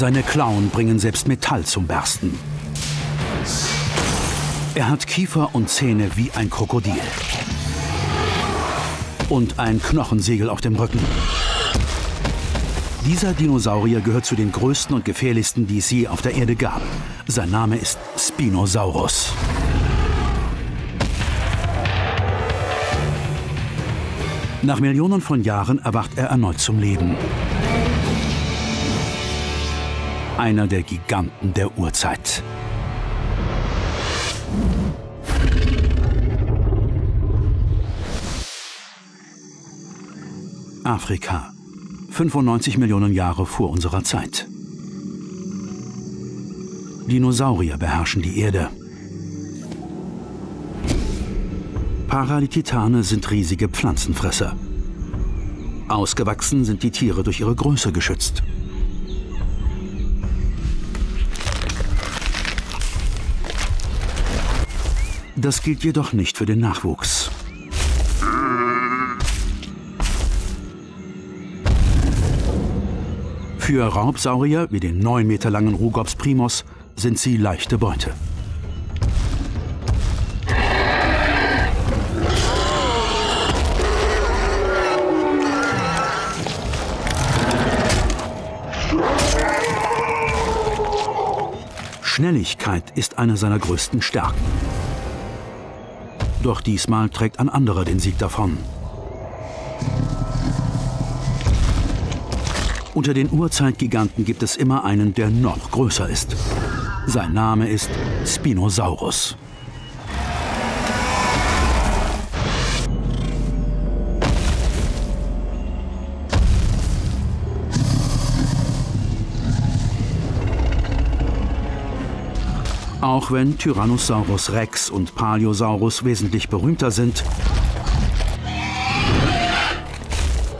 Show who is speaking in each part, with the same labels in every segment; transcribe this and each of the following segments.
Speaker 1: Seine Klauen bringen selbst Metall zum Bersten. Er hat Kiefer und Zähne wie ein Krokodil. Und ein Knochensegel auf dem Rücken. Dieser Dinosaurier gehört zu den größten und gefährlichsten, die es je auf der Erde gab. Sein Name ist Spinosaurus. Nach Millionen von Jahren erwacht er erneut zum Leben. Einer der Giganten der Urzeit. Afrika. 95 Millionen Jahre vor unserer Zeit. Dinosaurier beherrschen die Erde. Paralititane sind riesige Pflanzenfresser. Ausgewachsen sind die Tiere durch ihre Größe geschützt. Das gilt jedoch nicht für den Nachwuchs. Für Raubsaurier wie den 9 Meter langen Rugops primus sind sie leichte Beute. Schnelligkeit ist eine seiner größten Stärken. Doch diesmal trägt ein anderer den Sieg davon. Unter den Urzeitgiganten gibt es immer einen, der noch größer ist. Sein Name ist Spinosaurus. Auch wenn Tyrannosaurus Rex und Paleosaurus wesentlich berühmter sind,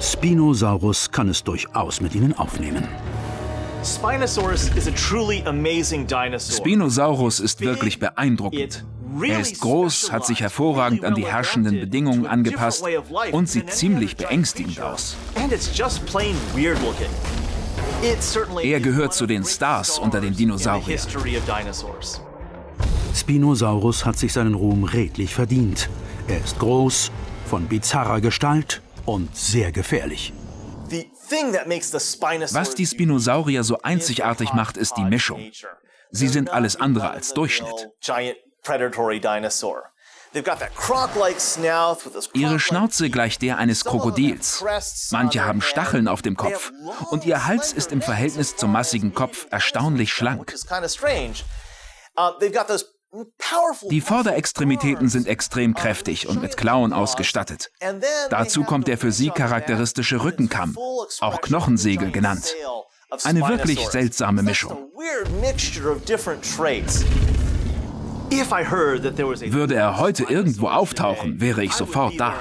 Speaker 1: Spinosaurus kann es durchaus mit ihnen aufnehmen.
Speaker 2: Spinosaurus ist wirklich beeindruckend. Er ist groß, hat sich hervorragend an die herrschenden Bedingungen angepasst und sieht ziemlich beängstigend aus. Er gehört zu den Stars unter den Dinosauriern.
Speaker 1: Spinosaurus hat sich seinen Ruhm redlich verdient. Er ist groß, von bizarrer Gestalt und sehr gefährlich.
Speaker 2: Was die Spinosaurier so einzigartig macht, ist die Mischung. Sie sind alles andere als Durchschnitt. Ihre Schnauze gleicht der eines Krokodils. Manche haben Stacheln auf dem Kopf. Und ihr Hals ist im Verhältnis zum massigen Kopf erstaunlich schlank. Die Vorderextremitäten sind extrem kräftig und mit Klauen ausgestattet. Dazu kommt der für sie charakteristische Rückenkamm, auch Knochensegel genannt. Eine wirklich seltsame Mischung. Würde er heute irgendwo auftauchen, wäre ich sofort da.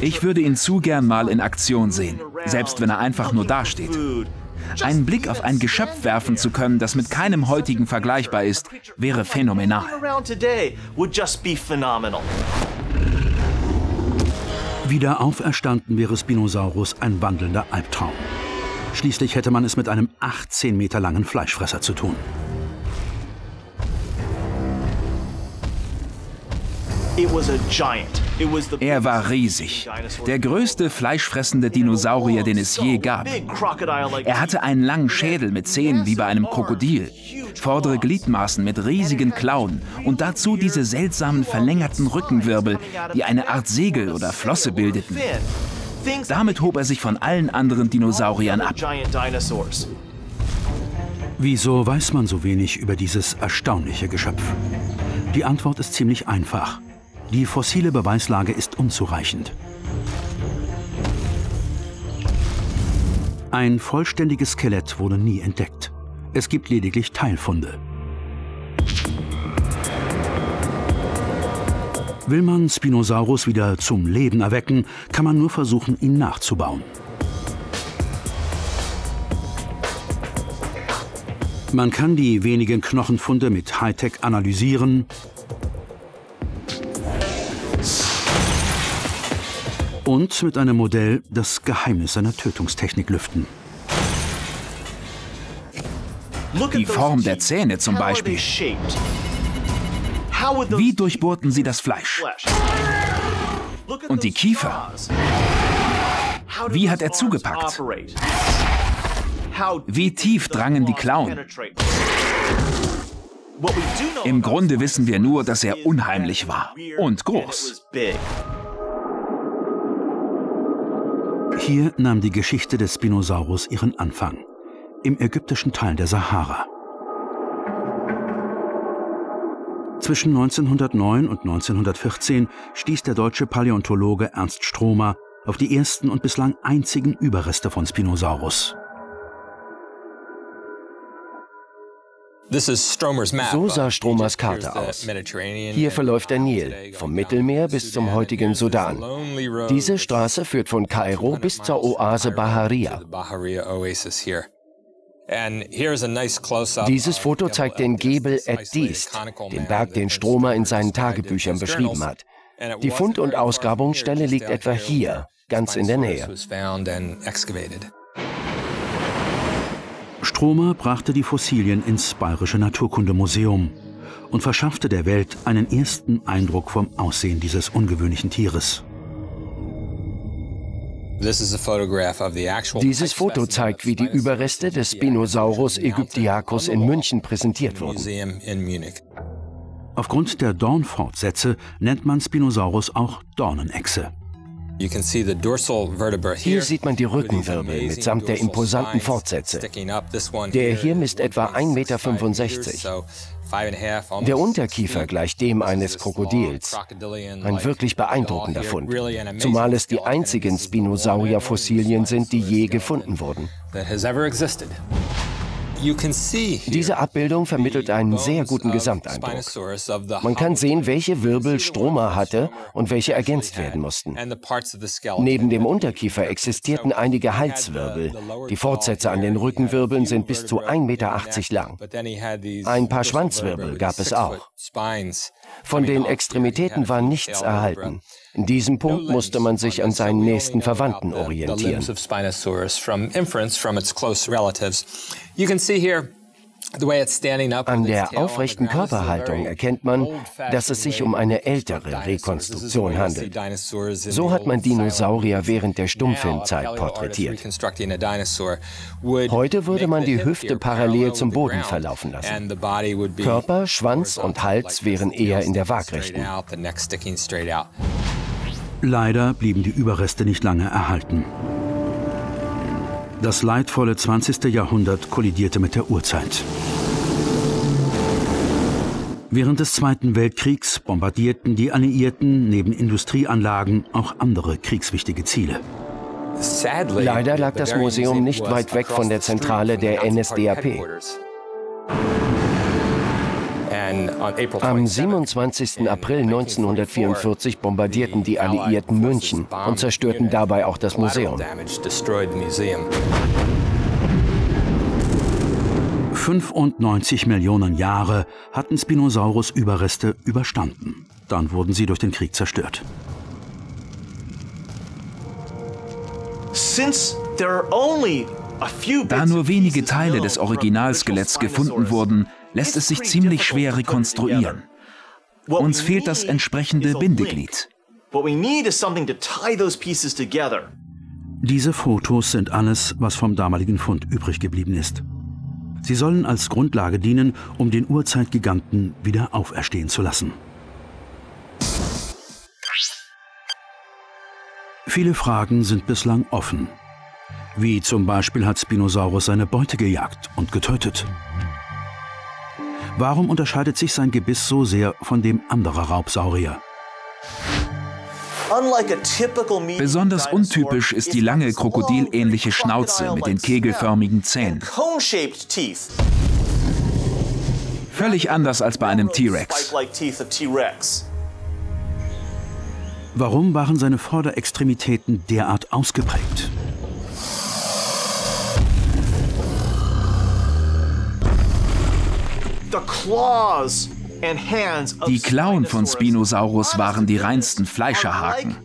Speaker 2: Ich würde ihn zu gern mal in Aktion sehen, selbst wenn er einfach nur dasteht. Einen Blick auf ein Geschöpf werfen zu können, das mit keinem heutigen vergleichbar ist, wäre phänomenal.
Speaker 1: Wieder auferstanden wäre Spinosaurus ein wandelnder Albtraum. Schließlich hätte man es mit einem 18 Meter langen Fleischfresser zu tun.
Speaker 2: Er war riesig, der größte fleischfressende Dinosaurier, den es je gab. Er hatte einen langen Schädel mit Zähnen wie bei einem Krokodil, vordere Gliedmaßen mit riesigen Klauen und dazu diese seltsamen verlängerten Rückenwirbel, die eine Art Segel oder Flosse bildeten. Damit hob er sich von allen anderen Dinosauriern ab.
Speaker 1: Wieso weiß man so wenig über dieses erstaunliche Geschöpf? Die Antwort ist ziemlich einfach. Die fossile Beweislage ist unzureichend. Ein vollständiges Skelett wurde nie entdeckt. Es gibt lediglich Teilfunde. Will man Spinosaurus wieder zum Leben erwecken, kann man nur versuchen, ihn nachzubauen. Man kann die wenigen Knochenfunde mit Hightech analysieren Und mit einem Modell das Geheimnis seiner Tötungstechnik lüften.
Speaker 2: Die Form der Zähne zum Beispiel. Wie durchbohrten sie das Fleisch? Und die Kiefer? Wie hat er zugepackt? Wie tief drangen die Klauen? Im Grunde wissen wir nur, dass er unheimlich war und groß.
Speaker 1: Hier nahm die Geschichte des Spinosaurus ihren Anfang, im ägyptischen Teil der Sahara. Zwischen 1909 und 1914 stieß der deutsche Paläontologe Ernst Stromer auf die ersten und bislang einzigen Überreste von Spinosaurus.
Speaker 3: So sah Stromers Karte aus. Hier verläuft der Nil, vom Mittelmeer bis zum heutigen Sudan. Diese Straße führt von Kairo bis zur Oase Baharia. Dieses Foto zeigt den Gebel et Dist, den Berg, den Stromer in seinen Tagebüchern beschrieben hat. Die Fund- und Ausgrabungsstelle liegt etwa hier, ganz in der Nähe.
Speaker 1: Stromer brachte die Fossilien ins Bayerische Naturkundemuseum und verschaffte der Welt einen ersten Eindruck vom Aussehen dieses ungewöhnlichen Tieres.
Speaker 3: Dieses Foto zeigt, wie die Überreste des Spinosaurus aegyptiacus in München präsentiert wurden.
Speaker 1: Aufgrund der Dornfortsätze nennt man Spinosaurus auch Dornenechse.
Speaker 3: Hier sieht man die Rückenwirbel mitsamt der imposanten Fortsätze. Der hier misst etwa 1,65 Meter. Der Unterkiefer gleicht dem eines Krokodils. Ein wirklich beeindruckender Fund, zumal es die einzigen Spinosaurier-Fossilien sind, die je gefunden wurden. Diese Abbildung vermittelt einen sehr guten Gesamteindruck. Man kann sehen, welche Wirbel Stromer hatte und welche ergänzt werden mussten. Neben dem Unterkiefer existierten einige Halswirbel. Die Fortsätze an den Rückenwirbeln sind bis zu 1,80 Meter lang. Ein paar Schwanzwirbel gab es auch. Von den Extremitäten war nichts erhalten. In diesem Punkt musste man sich an seinen nächsten Verwandten orientieren. An der aufrechten Körperhaltung erkennt man, dass es sich um eine ältere Rekonstruktion handelt. So hat man Dinosaurier während der Stummfilmzeit porträtiert. Heute würde man die Hüfte parallel zum Boden verlaufen lassen. Körper, Schwanz und Hals wären eher in der Waagrechten.
Speaker 1: Leider blieben die Überreste nicht lange erhalten. Das leidvolle 20. Jahrhundert kollidierte mit der Urzeit. Während des Zweiten Weltkriegs bombardierten die Alliierten neben Industrieanlagen auch andere kriegswichtige Ziele.
Speaker 3: Leider lag das Museum nicht weit weg von der Zentrale der NSDAP. Am 27. April 1944 bombardierten die Alliierten München und zerstörten dabei auch das Museum.
Speaker 1: 95 Millionen Jahre hatten Spinosaurus-Überreste überstanden. Dann wurden sie durch den Krieg zerstört.
Speaker 2: Da nur wenige Teile des Originalskeletts gefunden wurden, lässt es sich ziemlich schwer rekonstruieren. Uns fehlt das entsprechende Bindeglied.
Speaker 1: Diese Fotos sind alles, was vom damaligen Fund übrig geblieben ist. Sie sollen als Grundlage dienen, um den Urzeitgiganten wieder auferstehen zu lassen. Viele Fragen sind bislang offen. Wie zum Beispiel hat Spinosaurus seine Beute gejagt und getötet? Warum unterscheidet sich sein Gebiss so sehr von dem anderer Raubsaurier?
Speaker 2: Besonders untypisch ist die lange krokodilähnliche Schnauze mit den kegelförmigen Zähnen. Völlig anders als bei einem T-Rex.
Speaker 1: Warum waren seine Vorderextremitäten derart ausgeprägt?
Speaker 2: Die Klauen von Spinosaurus waren die reinsten Fleischerhaken.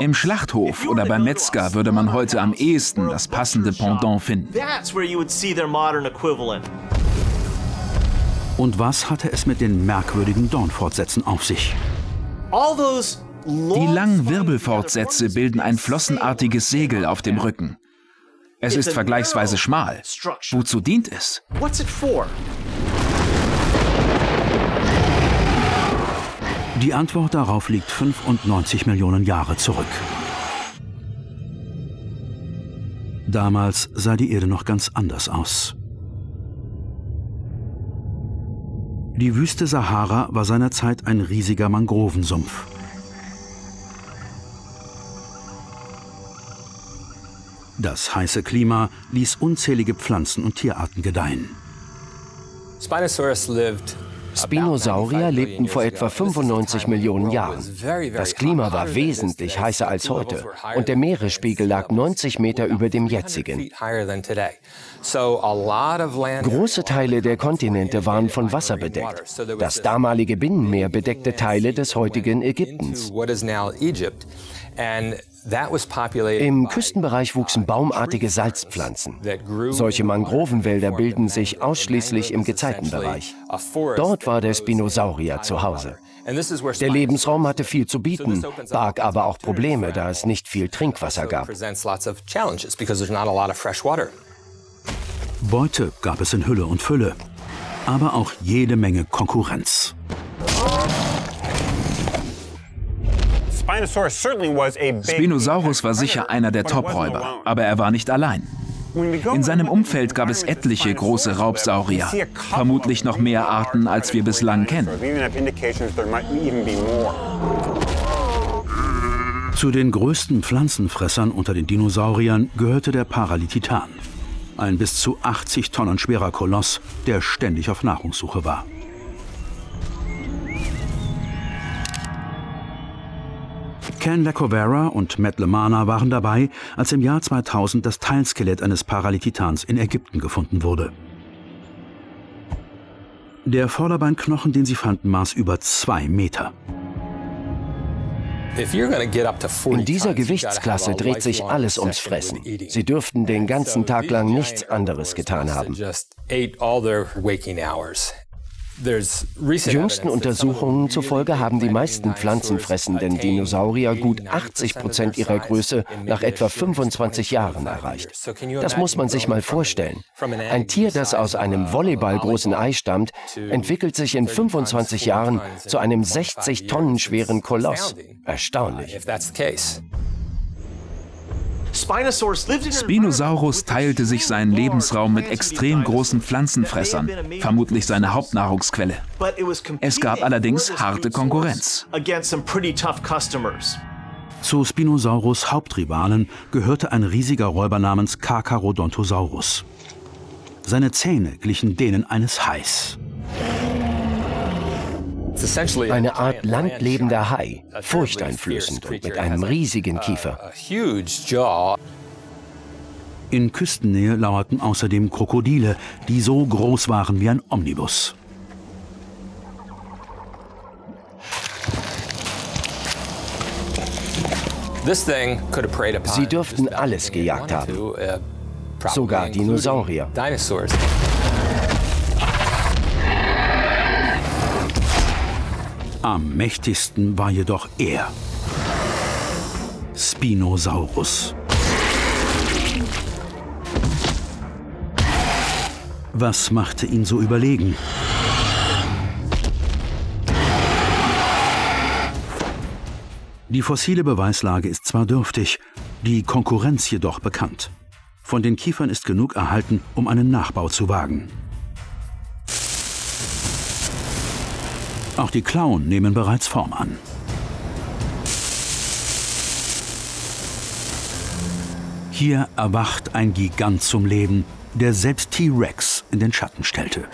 Speaker 2: Im Schlachthof oder beim Metzger würde man heute am ehesten das passende Pendant finden.
Speaker 1: Und was hatte es mit den merkwürdigen Dornfortsätzen auf sich?
Speaker 2: Die langen Wirbelfortsätze bilden ein flossenartiges Segel auf dem Rücken. Es ist vergleichsweise schmal. Wozu dient es?
Speaker 1: Die Antwort darauf liegt 95 Millionen Jahre zurück. Damals sah die Erde noch ganz anders aus. Die Wüste Sahara war seinerzeit ein riesiger Mangrovensumpf. Das heiße Klima ließ unzählige Pflanzen und Tierarten gedeihen.
Speaker 3: Spinosaurus lived Spinosaurier lebten vor etwa 95 Millionen Jahren. Das Klima war wesentlich heißer als heute und der Meeresspiegel lag 90 Meter über dem jetzigen. Große Teile der Kontinente waren von Wasser bedeckt. Das damalige Binnenmeer bedeckte Teile des heutigen Ägyptens. Im Küstenbereich wuchsen baumartige Salzpflanzen. Solche Mangrovenwälder bilden sich ausschließlich im Gezeitenbereich. Dort war der Spinosaurier zu Hause. Der Lebensraum hatte viel zu bieten, barg aber auch Probleme, da es nicht viel Trinkwasser gab.
Speaker 1: Beute gab es in Hülle und Fülle, aber auch jede Menge Konkurrenz.
Speaker 2: Spinosaurus war sicher einer der Top-Räuber, aber er war nicht allein. In seinem Umfeld gab es etliche große Raubsaurier, vermutlich noch mehr Arten, als wir bislang kennen.
Speaker 1: Zu den größten Pflanzenfressern unter den Dinosauriern gehörte der Paralititan, ein bis zu 80 Tonnen schwerer Koloss, der ständig auf Nahrungssuche war. Ken Lacovera und Matt Lemana waren dabei, als im Jahr 2000 das Teilskelett eines Paralititans in Ägypten gefunden wurde. Der Vorderbeinknochen, den sie fanden, maß über zwei Meter.
Speaker 3: In dieser Gewichtsklasse dreht sich alles ums Fressen. Sie dürften den ganzen Tag lang nichts anderes getan haben. Jüngsten Untersuchungen zufolge haben die meisten pflanzenfressenden Dinosaurier gut 80 Prozent ihrer Größe nach etwa 25 Jahren erreicht. Das muss man sich mal vorstellen. Ein Tier, das aus einem volleyballgroßen Ei stammt, entwickelt sich in 25 Jahren zu einem 60 Tonnen schweren Koloss. Erstaunlich.
Speaker 2: Spinosaurus teilte sich seinen Lebensraum mit extrem großen Pflanzenfressern, vermutlich seine Hauptnahrungsquelle. Es gab allerdings harte Konkurrenz.
Speaker 1: Zu Spinosaurus Hauptrivalen gehörte ein riesiger Räuber namens Carcharodontosaurus. Seine Zähne glichen denen eines Hais.
Speaker 3: Eine Art landlebender Hai, furchteinflößend und mit einem riesigen Kiefer.
Speaker 1: In Küstennähe lauerten außerdem Krokodile, die so groß waren wie ein Omnibus.
Speaker 3: Sie dürften alles gejagt haben, uh, sogar Dinosaurier.
Speaker 1: Am mächtigsten war jedoch er. Spinosaurus. Was machte ihn so überlegen? Die fossile Beweislage ist zwar dürftig, die Konkurrenz jedoch bekannt. Von den Kiefern ist genug erhalten, um einen Nachbau zu wagen. Auch die Klauen nehmen bereits Form an. Hier erwacht ein Gigant zum Leben, der selbst T-Rex in den Schatten stellte.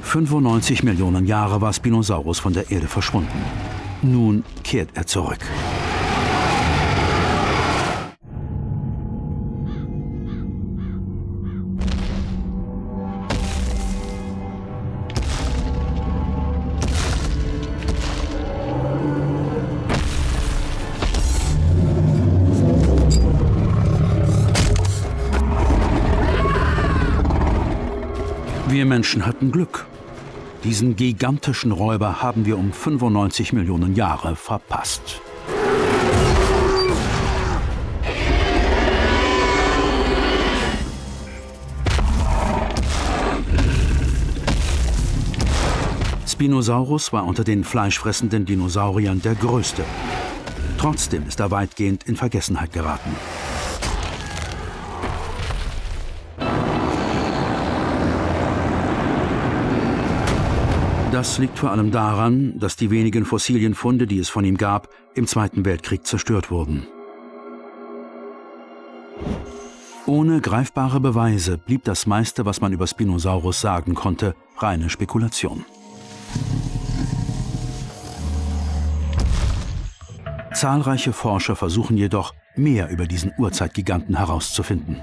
Speaker 1: 95 Millionen Jahre war Spinosaurus von der Erde verschwunden. Nun kehrt er zurück. Menschen hatten Glück. Diesen gigantischen Räuber haben wir um 95 Millionen Jahre verpasst. Spinosaurus war unter den fleischfressenden Dinosauriern der größte. Trotzdem ist er weitgehend in Vergessenheit geraten. Das liegt vor allem daran, dass die wenigen Fossilienfunde, die es von ihm gab, im Zweiten Weltkrieg zerstört wurden. Ohne greifbare Beweise blieb das meiste, was man über Spinosaurus sagen konnte, reine Spekulation. Zahlreiche Forscher versuchen jedoch, mehr über diesen Urzeitgiganten herauszufinden.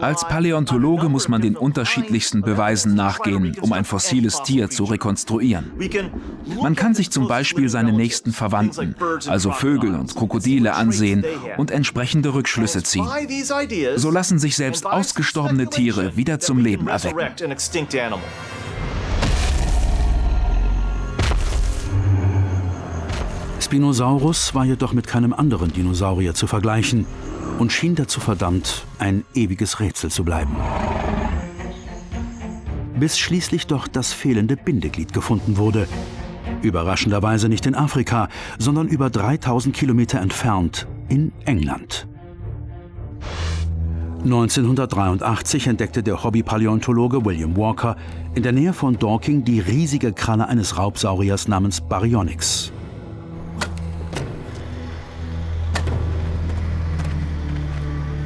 Speaker 2: Als Paläontologe muss man den unterschiedlichsten Beweisen nachgehen, um ein fossiles Tier zu rekonstruieren. Man kann sich zum Beispiel seine nächsten Verwandten, also Vögel und Krokodile, ansehen und entsprechende Rückschlüsse ziehen. So lassen sich selbst ausgestorbene Tiere wieder zum Leben erwecken.
Speaker 1: Spinosaurus war jedoch mit keinem anderen Dinosaurier zu vergleichen und schien dazu verdammt, ein ewiges Rätsel zu bleiben. Bis schließlich doch das fehlende Bindeglied gefunden wurde. Überraschenderweise nicht in Afrika, sondern über 3000 Kilometer entfernt in England. 1983 entdeckte der Hobbypaläontologe William Walker in der Nähe von Dorking die riesige Kralle eines Raubsauriers namens Baryonyx.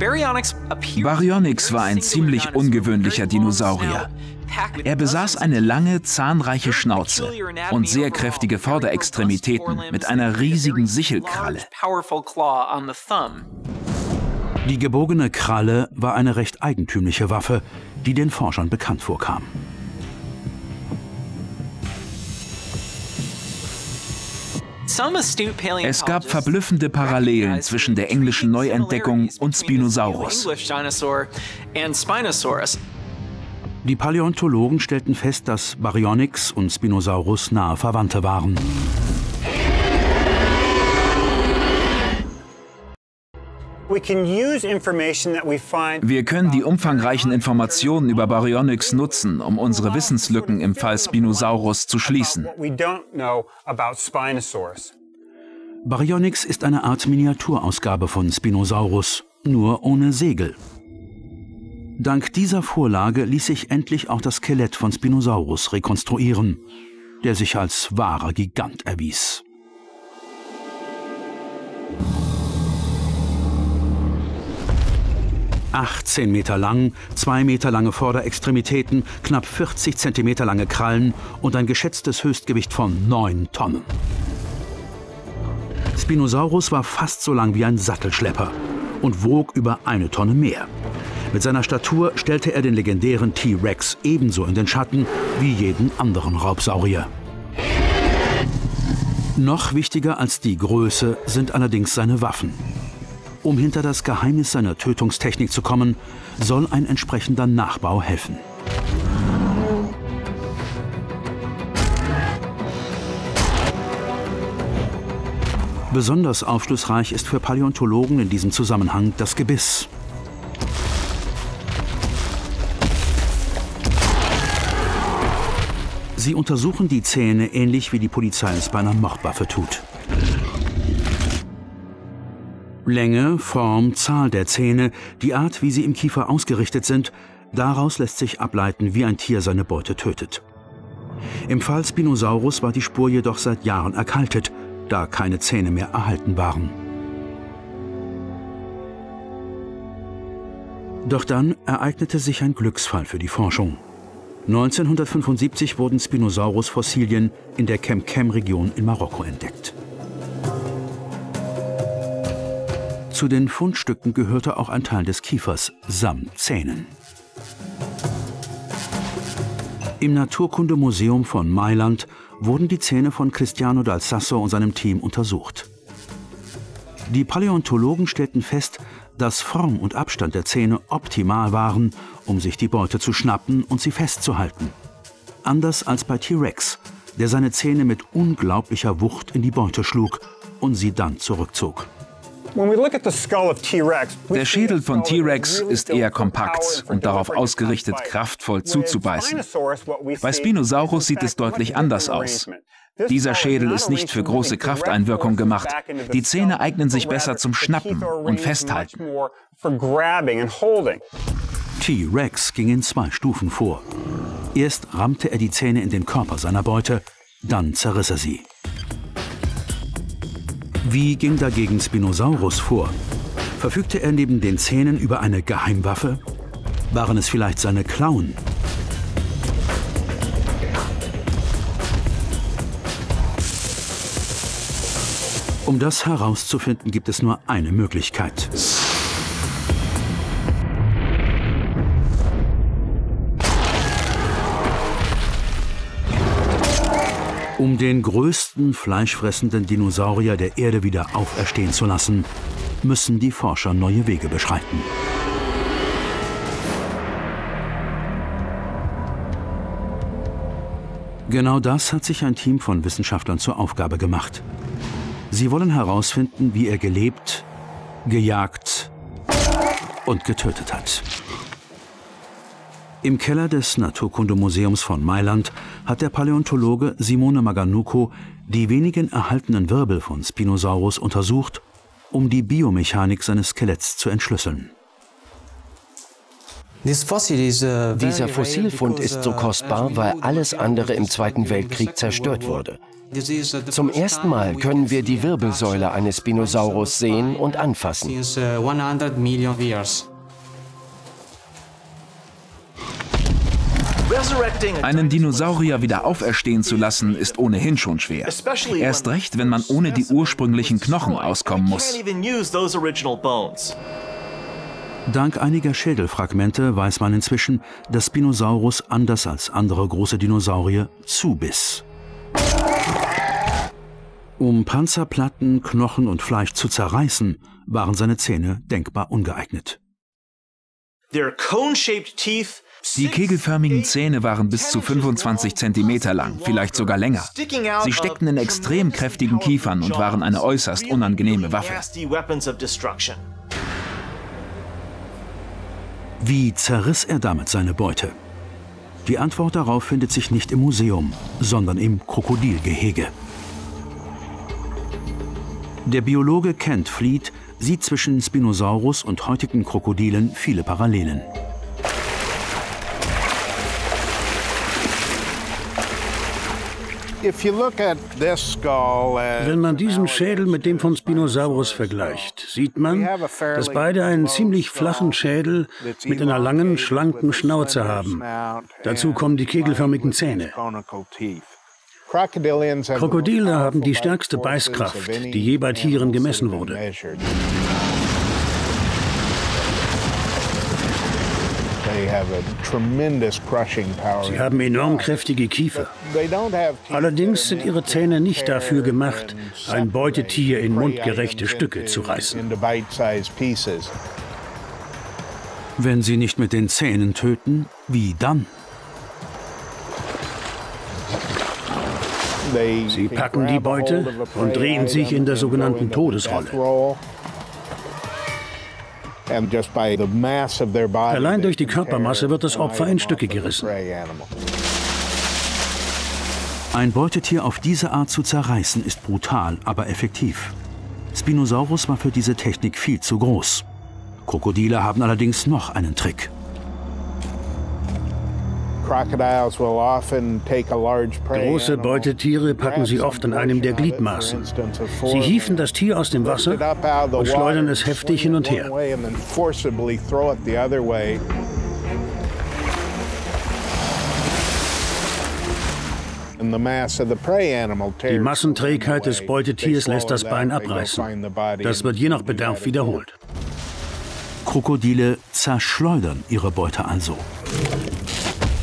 Speaker 2: Baryonyx war ein ziemlich ungewöhnlicher Dinosaurier. Er besaß eine lange, zahnreiche Schnauze und sehr kräftige Vorderextremitäten mit einer riesigen Sichelkralle.
Speaker 1: Die gebogene Kralle war eine recht eigentümliche Waffe, die den Forschern bekannt vorkam.
Speaker 2: Es gab verblüffende Parallelen zwischen der englischen Neuentdeckung und Spinosaurus.
Speaker 1: Die Paläontologen stellten fest, dass Baryonyx und Spinosaurus nahe Verwandte waren.
Speaker 2: Wir können die umfangreichen Informationen über Baryonyx nutzen, um unsere Wissenslücken im Fall Spinosaurus zu schließen.
Speaker 1: Baryonyx ist eine Art Miniaturausgabe von Spinosaurus, nur ohne Segel. Dank dieser Vorlage ließ sich endlich auch das Skelett von Spinosaurus rekonstruieren, der sich als wahrer Gigant erwies. 18 Meter lang, 2 Meter lange Vorderextremitäten, knapp 40 Zentimeter lange Krallen und ein geschätztes Höchstgewicht von 9 Tonnen. Spinosaurus war fast so lang wie ein Sattelschlepper und wog über eine Tonne mehr. Mit seiner Statur stellte er den legendären T-Rex ebenso in den Schatten wie jeden anderen Raubsaurier. Noch wichtiger als die Größe sind allerdings seine Waffen. Um hinter das Geheimnis seiner Tötungstechnik zu kommen, soll ein entsprechender Nachbau helfen. Besonders aufschlussreich ist für Paläontologen in diesem Zusammenhang das Gebiss. Sie untersuchen die Zähne ähnlich wie die Polizei es bei einer Mordwaffe tut. Länge, Form, Zahl der Zähne, die Art, wie sie im Kiefer ausgerichtet sind, daraus lässt sich ableiten, wie ein Tier seine Beute tötet. Im Fall Spinosaurus war die Spur jedoch seit Jahren erkaltet, da keine Zähne mehr erhalten waren. Doch dann ereignete sich ein Glücksfall für die Forschung. 1975 wurden Spinosaurus-Fossilien in der Kem-Kem-Region in Marokko entdeckt. Zu den Fundstücken gehörte auch ein Teil des Kiefers samt Zähnen. Im Naturkundemuseum von Mailand wurden die Zähne von Cristiano dal Sasso und seinem Team untersucht. Die Paläontologen stellten fest, dass Form und Abstand der Zähne optimal waren, um sich die Beute zu schnappen und sie festzuhalten. Anders als bei T-Rex, der seine Zähne mit unglaublicher Wucht in die Beute schlug und sie dann zurückzog.
Speaker 2: Der Schädel von T-Rex ist eher kompakt und darauf ausgerichtet, kraftvoll zuzubeißen. Bei Spinosaurus sieht es deutlich anders aus. Dieser Schädel ist nicht für große Krafteinwirkung gemacht. Die Zähne eignen sich besser zum Schnappen und Festhalten.
Speaker 1: T-Rex ging in zwei Stufen vor. Erst rammte er die Zähne in den Körper seiner Beute, dann zerriss er sie. Wie ging dagegen Spinosaurus vor? Verfügte er neben den Zähnen über eine Geheimwaffe? Waren es vielleicht seine Klauen? Um das herauszufinden, gibt es nur eine Möglichkeit. Um den größten fleischfressenden Dinosaurier der Erde wieder auferstehen zu lassen, müssen die Forscher neue Wege beschreiten. Genau das hat sich ein Team von Wissenschaftlern zur Aufgabe gemacht. Sie wollen herausfinden, wie er gelebt, gejagt und getötet hat. Im Keller des Naturkundemuseums von Mailand hat der Paläontologe Simone Maganuco die wenigen erhaltenen Wirbel von Spinosaurus untersucht, um die Biomechanik seines Skeletts zu entschlüsseln.
Speaker 3: Dieser Fossilfund ist so kostbar, weil alles andere im Zweiten Weltkrieg zerstört wurde. Zum ersten Mal können wir die Wirbelsäule eines Spinosaurus sehen und anfassen.
Speaker 2: Einen Dinosaurier wieder auferstehen zu lassen, ist ohnehin schon schwer. Erst recht, wenn man ohne die ursprünglichen Knochen auskommen muss.
Speaker 1: Dank einiger Schädelfragmente weiß man inzwischen, dass Spinosaurus anders als andere große Dinosaurier zubiss. Um Panzerplatten, Knochen und Fleisch zu zerreißen, waren seine Zähne denkbar ungeeignet.
Speaker 2: Their cone-shaped teeth die kegelförmigen Zähne waren bis zu 25 cm lang, vielleicht sogar länger. Sie steckten in extrem kräftigen Kiefern und waren eine äußerst unangenehme Waffe.
Speaker 1: Wie zerriss er damit seine Beute? Die Antwort darauf findet sich nicht im Museum, sondern im Krokodilgehege. Der Biologe Kent Fleet sieht zwischen Spinosaurus und heutigen Krokodilen viele Parallelen.
Speaker 4: Wenn man diesen Schädel mit dem von Spinosaurus vergleicht, sieht man, dass beide einen ziemlich flachen Schädel mit einer langen, schlanken Schnauze haben. Dazu kommen die kegelförmigen Zähne. Krokodile haben die stärkste Beißkraft, die je bei Tieren gemessen wurde. Sie haben enorm kräftige Kiefer. Allerdings sind ihre Zähne nicht dafür gemacht, ein Beutetier in mundgerechte Stücke zu reißen.
Speaker 1: Wenn sie nicht mit den Zähnen töten, wie dann?
Speaker 4: Sie packen die Beute und drehen sich in der sogenannten Todesrolle. Allein durch die Körpermasse wird das Opfer in Stücke gerissen.
Speaker 1: Ein Beutetier auf diese Art zu zerreißen ist brutal, aber effektiv. Spinosaurus war für diese Technik viel zu groß. Krokodile haben allerdings noch einen Trick.
Speaker 4: Große Beutetiere packen sie oft an einem der Gliedmaßen. Sie hieven das Tier aus dem Wasser und schleudern es heftig hin und her. Die Massenträgheit des Beutetiers lässt das Bein abreißen. Das wird je nach Bedarf wiederholt.
Speaker 1: Krokodile zerschleudern ihre Beute also.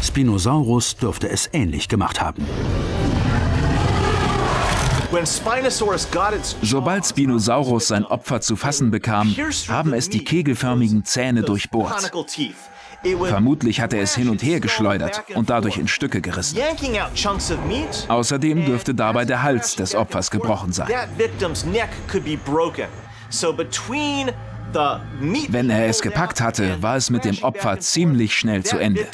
Speaker 1: Spinosaurus dürfte es ähnlich gemacht haben.
Speaker 2: Sobald Spinosaurus sein Opfer zu fassen bekam, haben es die kegelförmigen Zähne durchbohrt. Vermutlich hat er es hin und her geschleudert und dadurch in Stücke gerissen. Außerdem dürfte dabei der Hals des Opfers gebrochen sein. Wenn er es gepackt hatte, war es mit dem Opfer ziemlich schnell zu Ende.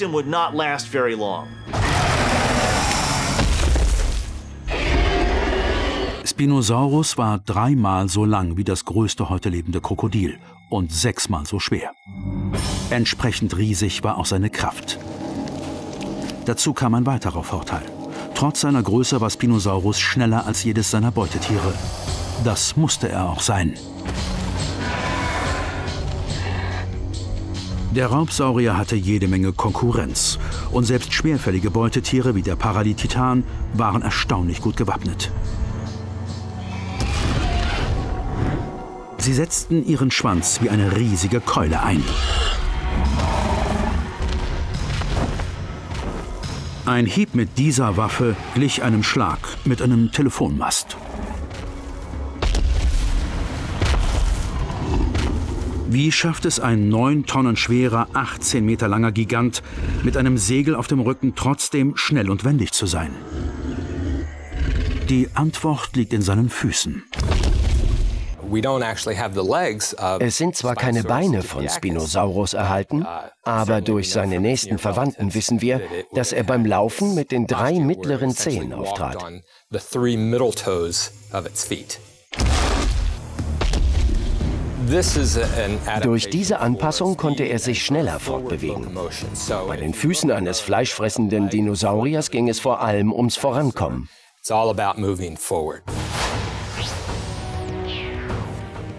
Speaker 1: Spinosaurus war dreimal so lang wie das größte heute lebende Krokodil und sechsmal so schwer. Entsprechend riesig war auch seine Kraft. Dazu kam ein weiterer Vorteil. Trotz seiner Größe war Spinosaurus schneller als jedes seiner Beutetiere. Das musste er auch sein. Der Raubsaurier hatte jede Menge Konkurrenz und selbst schwerfällige Beutetiere wie der Paralititan waren erstaunlich gut gewappnet. Sie setzten ihren Schwanz wie eine riesige Keule ein. Ein Hieb mit dieser Waffe glich einem Schlag mit einem Telefonmast. Wie schafft es ein 9 Tonnen schwerer, 18 Meter langer Gigant mit einem Segel auf dem Rücken trotzdem schnell und wendig zu sein? Die Antwort liegt in seinen Füßen.
Speaker 3: Es sind zwar keine Beine von Spinosaurus erhalten, uh, aber durch seine nächsten Verwandten wissen wir, dass er beim Laufen mit den drei mittleren Zehen auftrat. Durch diese Anpassung konnte er sich schneller fortbewegen. Bei den Füßen eines fleischfressenden Dinosauriers ging es vor allem ums Vorankommen.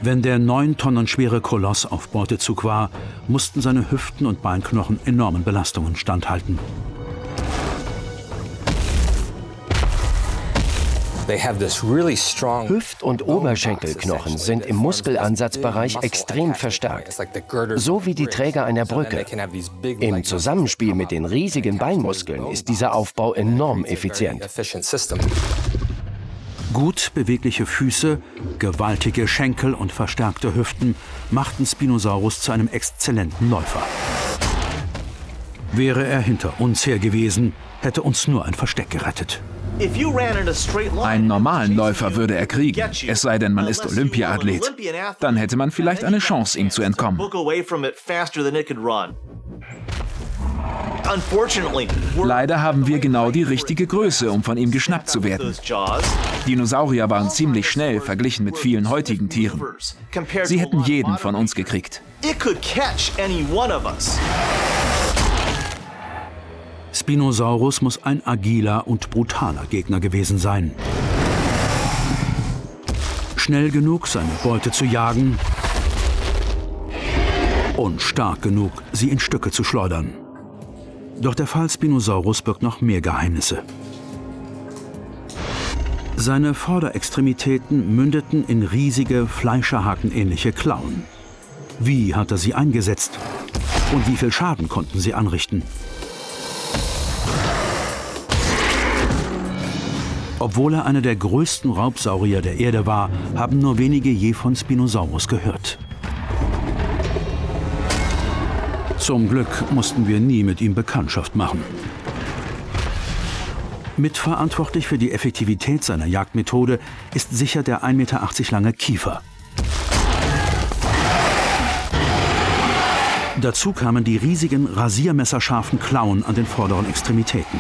Speaker 1: Wenn der neun Tonnen schwere Koloss auf Beutezug war, mussten seine Hüften und Beinknochen enormen Belastungen standhalten.
Speaker 3: Hüft- und Oberschenkelknochen sind im Muskelansatzbereich extrem verstärkt, so wie die Träger einer Brücke. Im Zusammenspiel mit den riesigen Beinmuskeln ist dieser Aufbau enorm effizient.
Speaker 1: Gut bewegliche Füße, gewaltige Schenkel und verstärkte Hüften machten Spinosaurus zu einem exzellenten Läufer. Wäre er hinter uns her gewesen, hätte uns nur ein Versteck gerettet.
Speaker 2: Einen normalen Läufer würde er kriegen, es sei denn, man ist Olympiaathlet. Dann hätte man vielleicht eine Chance, ihm zu entkommen. Leider haben wir genau die richtige Größe, um von ihm geschnappt zu werden. Dinosaurier waren ziemlich schnell verglichen mit vielen heutigen Tieren. Sie hätten jeden von uns gekriegt.
Speaker 1: Spinosaurus muss ein agiler und brutaler Gegner gewesen sein. Schnell genug, seine Beute zu jagen und stark genug, sie in Stücke zu schleudern. Doch der Fall Spinosaurus birgt noch mehr Geheimnisse. Seine Vorderextremitäten mündeten in riesige, fleischerhakenähnliche Klauen. Wie hat er sie eingesetzt? Und wie viel Schaden konnten sie anrichten? Obwohl er einer der größten Raubsaurier der Erde war, haben nur wenige je von Spinosaurus gehört. Zum Glück mussten wir nie mit ihm Bekanntschaft machen. Mitverantwortlich für die Effektivität seiner Jagdmethode ist sicher der 1,80 Meter lange Kiefer. Dazu kamen die riesigen rasiermesserscharfen Klauen an den vorderen Extremitäten.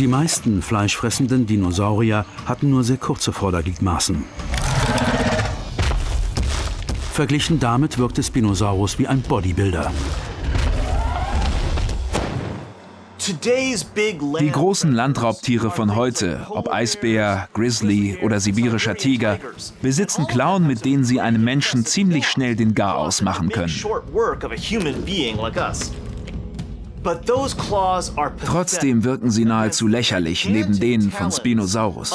Speaker 1: Die meisten fleischfressenden Dinosaurier hatten nur sehr kurze Vordergliedmaßen. Verglichen damit wirkte Spinosaurus wie ein Bodybuilder.
Speaker 2: Die großen Landraubtiere von heute, ob Eisbär, Grizzly oder sibirischer Tiger, besitzen Klauen, mit denen sie einem Menschen ziemlich schnell den Garaus machen können. Trotzdem wirken sie nahezu lächerlich neben denen von Spinosaurus.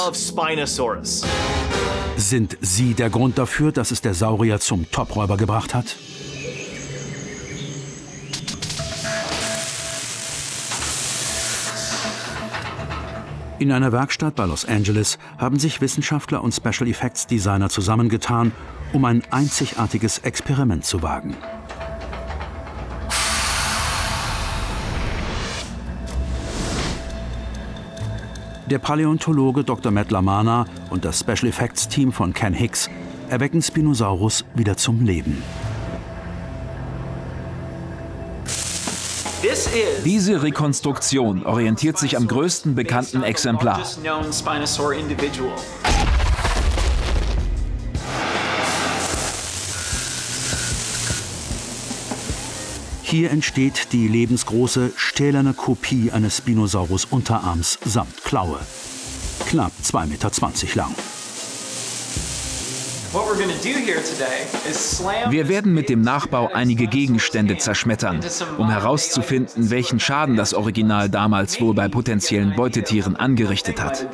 Speaker 1: Sind sie der Grund dafür, dass es der Saurier zum Topräuber gebracht hat? In einer Werkstatt bei Los Angeles haben sich Wissenschaftler und Special Effects Designer zusammengetan, um ein einzigartiges Experiment zu wagen. Der Paläontologe Dr. Matt Lamana und das Special Effects Team von Ken Hicks erwecken Spinosaurus wieder zum Leben.
Speaker 2: Diese Rekonstruktion orientiert sich am größten bekannten Exemplar.
Speaker 1: Hier entsteht die lebensgroße stählerne Kopie eines Spinosaurus-Unterarms samt Klaue. Knapp 2,20 Meter lang.
Speaker 2: Wir werden mit dem Nachbau einige Gegenstände zerschmettern, um herauszufinden, welchen Schaden das Original damals wohl bei potenziellen Beutetieren angerichtet hat.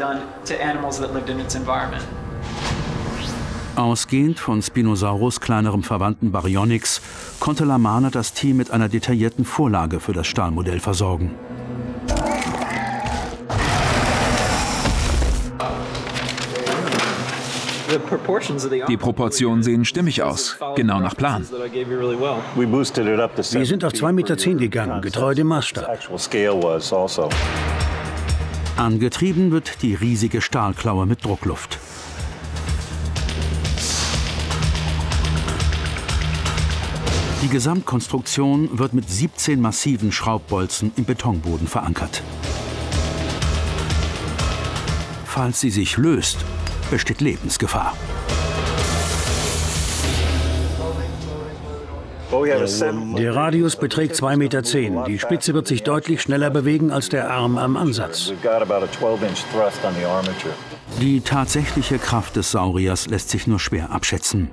Speaker 1: Ausgehend von Spinosaurus kleinerem Verwandten Baryonyx konnte Lamana das Team mit einer detaillierten Vorlage für das Stahlmodell versorgen.
Speaker 2: Die Proportionen sehen stimmig aus, genau nach Plan.
Speaker 4: Wir sind auf 2,10 Meter gegangen, getreu dem Maßstab.
Speaker 1: Angetrieben wird die riesige Stahlklaue mit Druckluft. Die Gesamtkonstruktion wird mit 17 massiven Schraubbolzen im Betonboden verankert. Falls sie sich löst, besteht Lebensgefahr.
Speaker 4: Der Radius beträgt 2,10 Meter. Die Spitze wird sich deutlich schneller bewegen als der Arm am Ansatz.
Speaker 1: Die tatsächliche Kraft des Sauriers lässt sich nur schwer abschätzen.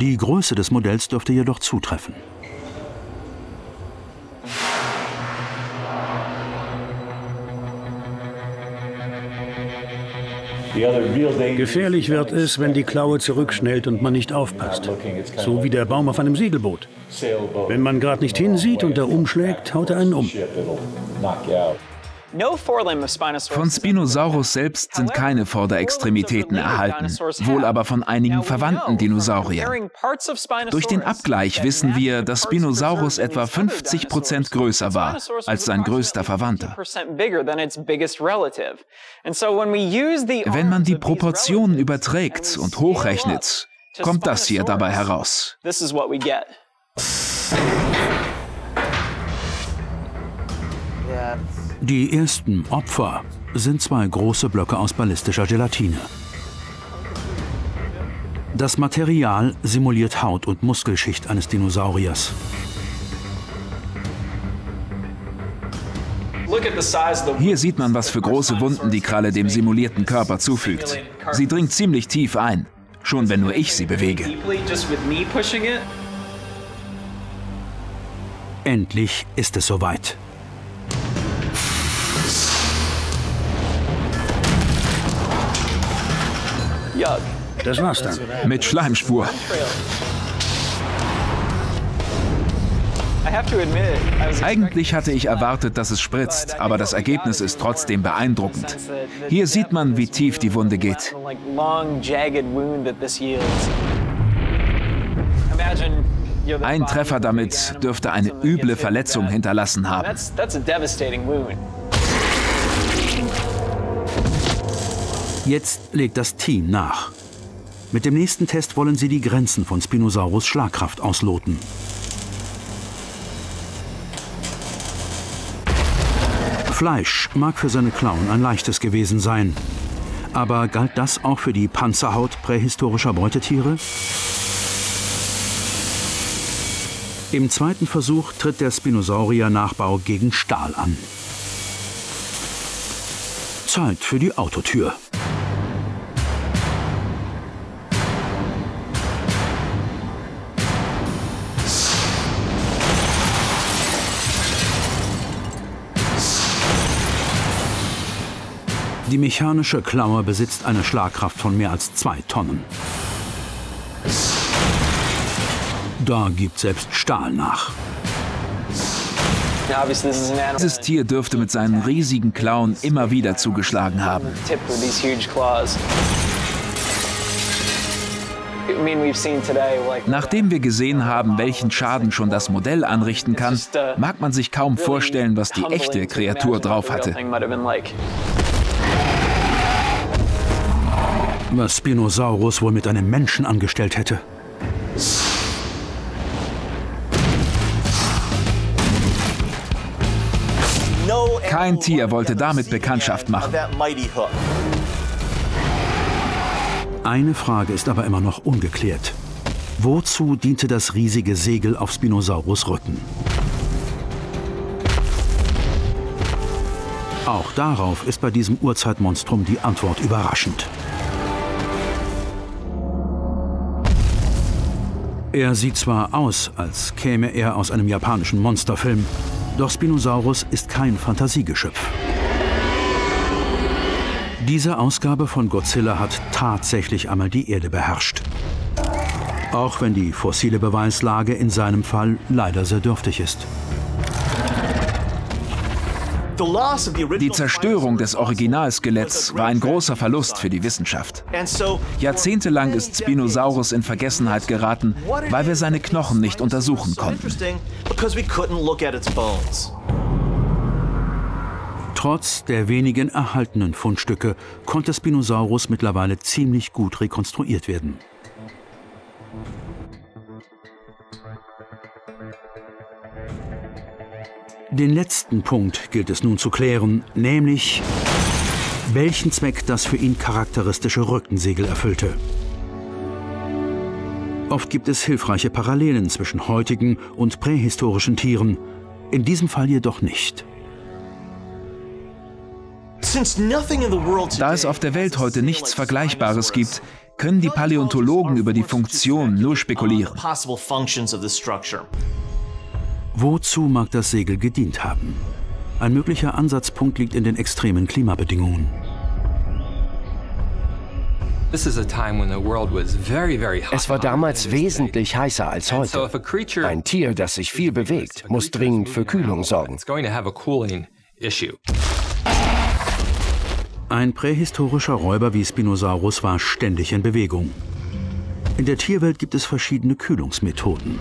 Speaker 1: Die Größe des Modells dürfte jedoch zutreffen.
Speaker 4: Gefährlich wird es, wenn die Klaue zurückschnellt und man nicht aufpasst. So wie der Baum auf einem Segelboot. Wenn man gerade nicht hinsieht und er umschlägt, haut er einen um.
Speaker 2: Von Spinosaurus selbst sind keine Vorderextremitäten erhalten, wohl aber von einigen verwandten Dinosauriern. Durch den Abgleich wissen wir, dass Spinosaurus etwa 50 Prozent größer war als sein größter Verwandter. Wenn man die Proportionen überträgt und hochrechnet, kommt das hier dabei heraus.
Speaker 1: Die ersten Opfer sind zwei große Blöcke aus ballistischer Gelatine. Das Material simuliert Haut- und Muskelschicht eines Dinosauriers.
Speaker 2: Hier sieht man, was für große Wunden die Kralle dem simulierten Körper zufügt. Sie dringt ziemlich tief ein, schon wenn nur ich sie bewege.
Speaker 1: Endlich ist es soweit.
Speaker 4: Das war's dann.
Speaker 2: Mit Schleimspur. Eigentlich hatte ich erwartet, dass es spritzt, aber das Ergebnis ist trotzdem beeindruckend. Hier sieht man, wie tief die Wunde geht. Ein Treffer damit dürfte eine üble Verletzung hinterlassen haben.
Speaker 1: Jetzt legt das Team nach. Mit dem nächsten Test wollen sie die Grenzen von Spinosaurus Schlagkraft ausloten. Fleisch mag für seine Klauen ein leichtes gewesen sein. Aber galt das auch für die Panzerhaut prähistorischer Beutetiere? Im zweiten Versuch tritt der Spinosaurier-Nachbau gegen Stahl an. Zeit für die Autotür. Die mechanische Klaue besitzt eine Schlagkraft von mehr als zwei Tonnen. Da gibt selbst Stahl nach.
Speaker 2: Dieses Tier dürfte mit seinen riesigen Klauen immer wieder zugeschlagen haben. Nachdem wir gesehen haben, welchen Schaden schon das Modell anrichten kann, mag man sich kaum vorstellen, was die echte Kreatur drauf hatte.
Speaker 1: Was Spinosaurus wohl mit einem Menschen angestellt hätte.
Speaker 2: Kein Tier wollte damit Bekanntschaft machen.
Speaker 1: Eine Frage ist aber immer noch ungeklärt. Wozu diente das riesige Segel auf Spinosaurus Rücken? Auch darauf ist bei diesem Urzeitmonstrum die Antwort überraschend. Er sieht zwar aus, als käme er aus einem japanischen Monsterfilm, doch Spinosaurus ist kein Fantasiegeschöpf. Diese Ausgabe von Godzilla hat tatsächlich einmal die Erde beherrscht. Auch wenn die fossile Beweislage in seinem Fall leider sehr dürftig ist.
Speaker 2: Die Zerstörung des Originalskeletts war ein großer Verlust für die Wissenschaft. Jahrzehntelang ist Spinosaurus in Vergessenheit geraten, weil wir seine Knochen nicht untersuchen konnten.
Speaker 1: Trotz der wenigen erhaltenen Fundstücke konnte Spinosaurus mittlerweile ziemlich gut rekonstruiert werden. Den letzten Punkt gilt es nun zu klären, nämlich welchen Zweck das für ihn charakteristische Rückensegel erfüllte. Oft gibt es hilfreiche Parallelen zwischen heutigen und prähistorischen Tieren, in diesem Fall jedoch nicht.
Speaker 2: Da es auf der Welt heute nichts Vergleichbares gibt, können die Paläontologen über die Funktion nur spekulieren.
Speaker 1: Wozu mag das Segel gedient haben? Ein möglicher Ansatzpunkt liegt in den extremen Klimabedingungen.
Speaker 3: Es war damals wesentlich heißer als heute. Ein Tier, das sich viel bewegt, muss dringend für Kühlung sorgen.
Speaker 1: Ein prähistorischer Räuber wie Spinosaurus war ständig in Bewegung. In der Tierwelt gibt es verschiedene Kühlungsmethoden.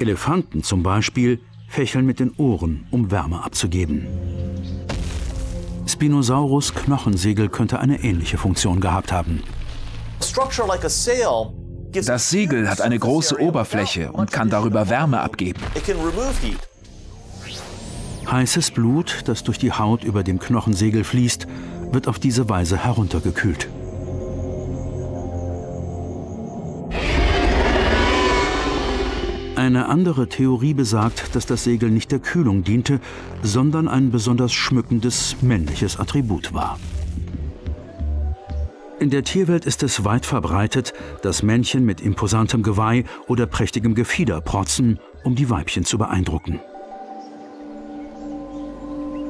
Speaker 1: Elefanten zum Beispiel fächeln mit den Ohren, um Wärme abzugeben. Spinosaurus Knochensegel könnte eine ähnliche Funktion gehabt haben.
Speaker 2: Das Segel hat eine große Oberfläche und kann darüber Wärme abgeben.
Speaker 1: Heißes Blut, das durch die Haut über dem Knochensegel fließt, wird auf diese Weise heruntergekühlt. Eine andere Theorie besagt, dass das Segel nicht der Kühlung diente, sondern ein besonders schmückendes männliches Attribut war. In der Tierwelt ist es weit verbreitet, dass Männchen mit imposantem Geweih oder prächtigem Gefieder protzen, um die Weibchen zu beeindrucken.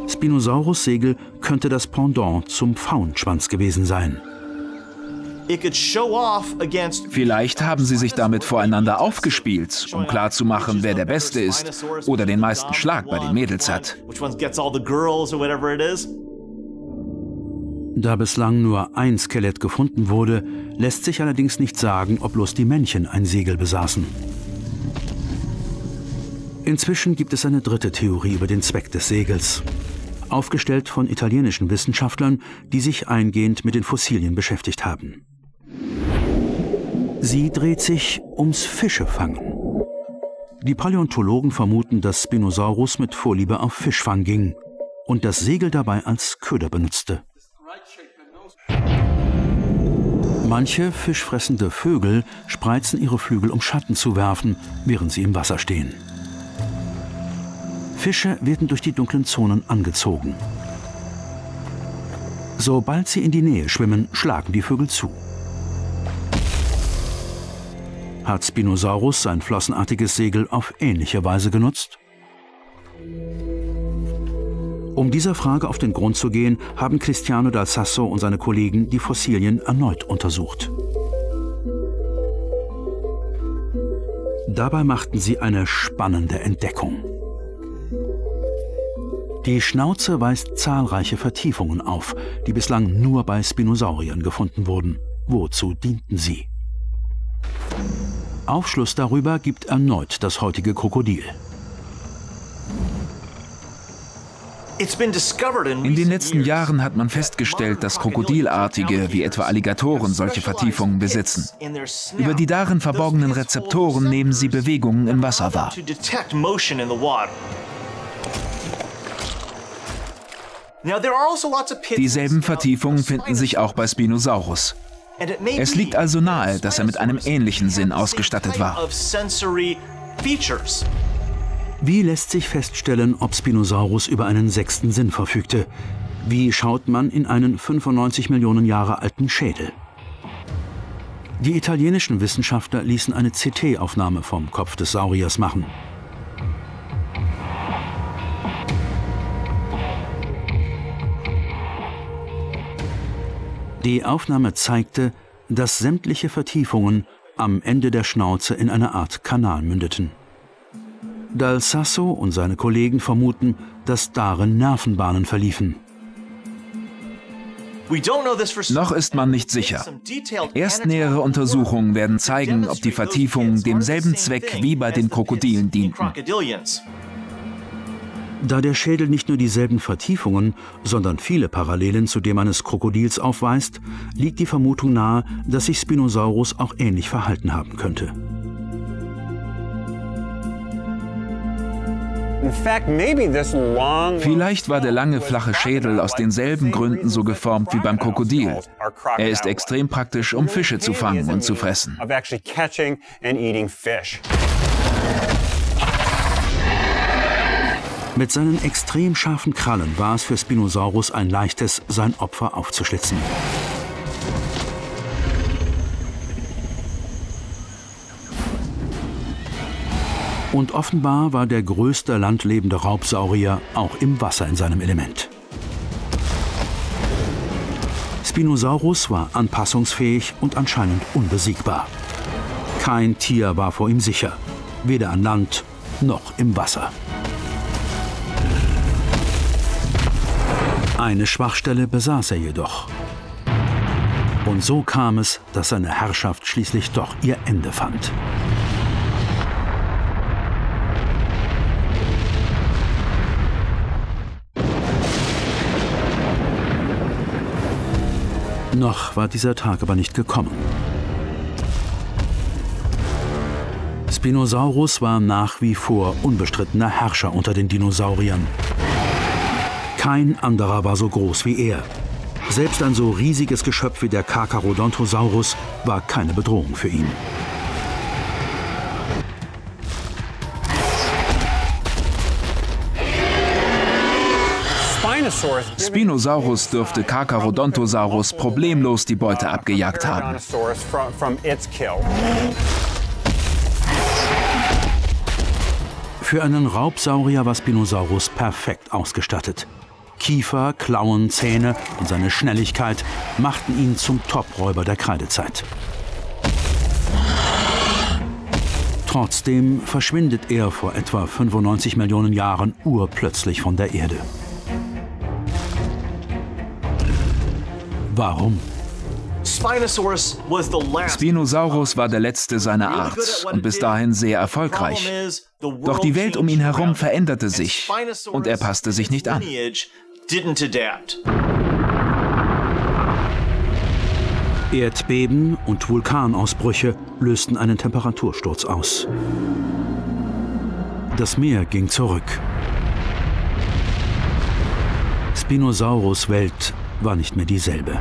Speaker 1: Spinosaurus-Segel könnte das Pendant zum Faunschwanz gewesen sein.
Speaker 2: Vielleicht haben sie sich damit voreinander aufgespielt, um klarzumachen, wer der Beste ist oder den meisten Schlag bei den Mädels hat.
Speaker 1: Da bislang nur ein Skelett gefunden wurde, lässt sich allerdings nicht sagen, ob bloß die Männchen ein Segel besaßen. Inzwischen gibt es eine dritte Theorie über den Zweck des Segels aufgestellt von italienischen Wissenschaftlern, die sich eingehend mit den Fossilien beschäftigt haben. Sie dreht sich ums Fischefangen. Die Paläontologen vermuten, dass Spinosaurus mit Vorliebe auf Fischfang ging und das Segel dabei als Köder benutzte. Manche fischfressende Vögel spreizen ihre Flügel, um Schatten zu werfen, während sie im Wasser stehen. Fische werden durch die dunklen Zonen angezogen. Sobald sie in die Nähe schwimmen, schlagen die Vögel zu. Hat Spinosaurus sein flossenartiges Segel auf ähnliche Weise genutzt? Um dieser Frage auf den Grund zu gehen, haben Cristiano dal Sasso und seine Kollegen die Fossilien erneut untersucht. Dabei machten sie eine spannende Entdeckung. Die Schnauze weist zahlreiche Vertiefungen auf, die bislang nur bei Spinosauriern gefunden wurden. Wozu dienten sie? Aufschluss darüber gibt erneut das heutige Krokodil.
Speaker 2: In den letzten Jahren hat man festgestellt, dass Krokodilartige wie etwa Alligatoren solche Vertiefungen besitzen. Über die darin verborgenen Rezeptoren nehmen sie Bewegungen im Wasser wahr. Also Dieselben Vertiefungen finden sich auch bei Spinosaurus. Es liegt also nahe, dass er mit einem ähnlichen Sinn ausgestattet war.
Speaker 1: Wie lässt sich feststellen, ob Spinosaurus über einen sechsten Sinn verfügte? Wie schaut man in einen 95 Millionen Jahre alten Schädel? Die italienischen Wissenschaftler ließen eine CT-Aufnahme vom Kopf des Sauriers machen. Die Aufnahme zeigte, dass sämtliche Vertiefungen am Ende der Schnauze in eine Art Kanal mündeten. Dal Sasso und seine Kollegen vermuten, dass darin Nervenbahnen verliefen.
Speaker 2: Noch ist man nicht sicher. Erst nähere Untersuchungen werden zeigen, ob die Vertiefungen demselben Zweck wie bei den Krokodilen dienten.
Speaker 1: Da der Schädel nicht nur dieselben Vertiefungen, sondern viele Parallelen zu dem eines Krokodils aufweist, liegt die Vermutung nahe, dass sich Spinosaurus auch ähnlich verhalten haben könnte.
Speaker 2: Vielleicht war der lange, flache Schädel aus denselben Gründen so geformt wie beim Krokodil. Er ist extrem praktisch, um Fische zu fangen und zu fressen.
Speaker 1: Mit seinen extrem scharfen Krallen war es für Spinosaurus ein leichtes, sein Opfer aufzuschlitzen. Und offenbar war der größte landlebende Raubsaurier auch im Wasser in seinem Element. Spinosaurus war anpassungsfähig und anscheinend unbesiegbar. Kein Tier war vor ihm sicher, weder an Land noch im Wasser. Eine Schwachstelle besaß er jedoch. Und so kam es, dass seine Herrschaft schließlich doch ihr Ende fand. Noch war dieser Tag aber nicht gekommen. Spinosaurus war nach wie vor unbestrittener Herrscher unter den Dinosauriern. Kein anderer war so groß wie er. Selbst ein so riesiges Geschöpf wie der Carcharodontosaurus war keine Bedrohung für ihn.
Speaker 2: Spinosaurus dürfte Carcharodontosaurus problemlos die Beute abgejagt haben.
Speaker 1: Für einen Raubsaurier war Spinosaurus perfekt ausgestattet. Kiefer, Klauen, Zähne und seine Schnelligkeit machten ihn zum Top-Räuber der Kreidezeit. Trotzdem verschwindet er vor etwa 95 Millionen Jahren urplötzlich von der Erde. Warum?
Speaker 2: Spinosaurus war der letzte seiner Art und bis dahin sehr erfolgreich. Doch die Welt um ihn herum veränderte sich und er passte sich nicht an.
Speaker 1: Erdbeben und Vulkanausbrüche lösten einen Temperatursturz aus. Das Meer ging zurück. Spinosaurus Welt war nicht mehr dieselbe.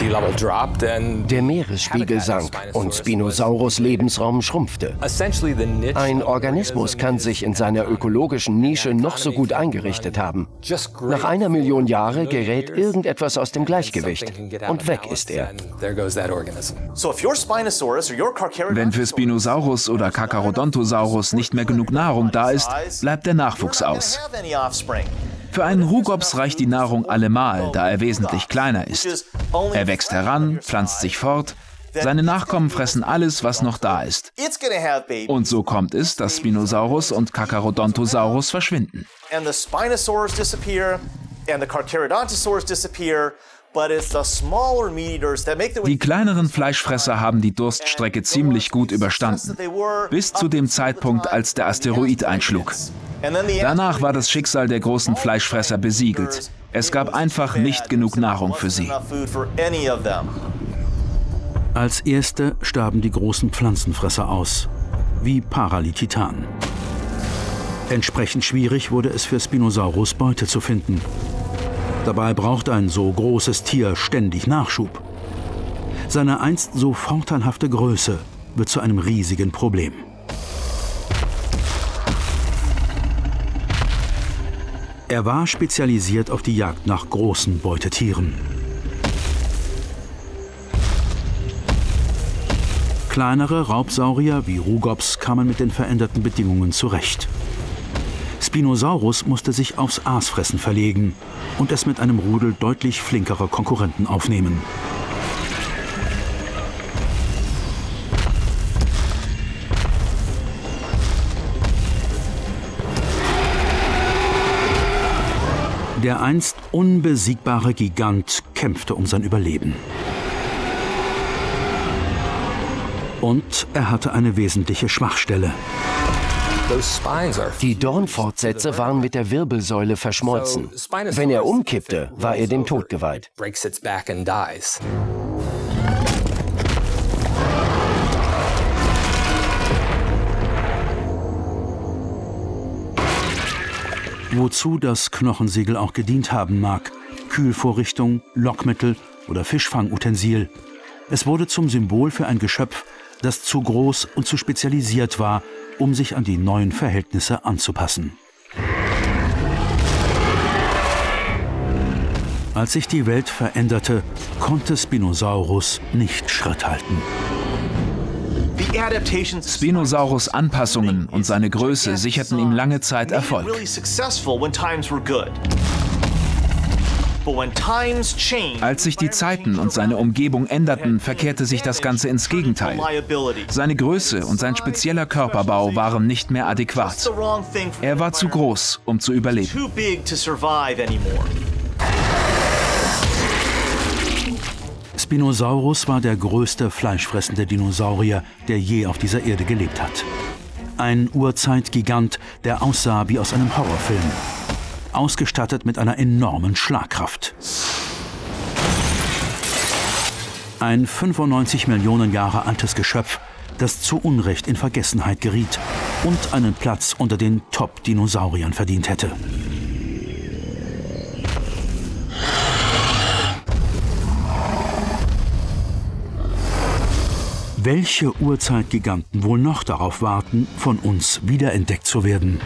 Speaker 3: Der Meeresspiegel sank und Spinosaurus Lebensraum schrumpfte. Ein Organismus kann sich in seiner ökologischen Nische noch so gut eingerichtet haben. Nach einer Million Jahre gerät irgendetwas aus dem Gleichgewicht und weg ist er.
Speaker 2: Wenn für Spinosaurus oder Kakarodontosaurus nicht mehr genug Nahrung da ist, bleibt der Nachwuchs aus. Für einen Rugops reicht die Nahrung allemal, da er wesentlich kleiner ist. Er wächst heran, pflanzt sich fort, seine Nachkommen fressen alles, was noch da ist. Und so kommt es, dass Spinosaurus und Kakarodontosaurus verschwinden. Die kleineren Fleischfresser haben die Durststrecke ziemlich gut überstanden, bis zu dem Zeitpunkt, als der Asteroid einschlug. Danach war das Schicksal der großen Fleischfresser besiegelt. Es gab einfach nicht genug Nahrung für sie.
Speaker 1: Als erste starben die großen Pflanzenfresser aus, wie Paralititan. Entsprechend schwierig wurde es für Spinosaurus Beute zu finden. Dabei braucht ein so großes Tier ständig Nachschub. Seine einst so vorteilhafte Größe wird zu einem riesigen Problem. Er war spezialisiert auf die Jagd nach großen Beutetieren. Kleinere Raubsaurier wie Rugops kamen mit den veränderten Bedingungen zurecht. Spinosaurus musste sich aufs Aasfressen verlegen und es mit einem Rudel deutlich flinkerer Konkurrenten aufnehmen. Der einst unbesiegbare Gigant kämpfte um sein Überleben. Und er hatte eine wesentliche Schwachstelle.
Speaker 3: Die Dornfortsätze waren mit der Wirbelsäule verschmolzen. Wenn er umkippte, war er dem Tod geweiht.
Speaker 1: Wozu das Knochensegel auch gedient haben mag, Kühlvorrichtung, Lockmittel oder Fischfangutensil. Es wurde zum Symbol für ein Geschöpf, das zu groß und zu spezialisiert war, um sich an die neuen Verhältnisse anzupassen. Als sich die Welt veränderte, konnte Spinosaurus nicht Schritt halten.
Speaker 2: Spinosaurus Anpassungen und seine Größe sicherten ihm lange Zeit Erfolg. Als sich die Zeiten und seine Umgebung änderten, verkehrte sich das Ganze ins Gegenteil. Seine Größe und sein spezieller Körperbau waren nicht mehr adäquat. Er war zu groß, um zu überleben.
Speaker 1: Spinosaurus war der größte fleischfressende Dinosaurier, der je auf dieser Erde gelebt hat. Ein Urzeitgigant, der aussah wie aus einem Horrorfilm. Ausgestattet mit einer enormen Schlagkraft. Ein 95 Millionen Jahre altes Geschöpf, das zu Unrecht in Vergessenheit geriet und einen Platz unter den Top-Dinosauriern verdient hätte. welche Urzeitgiganten wohl noch darauf warten, von uns wiederentdeckt zu werden.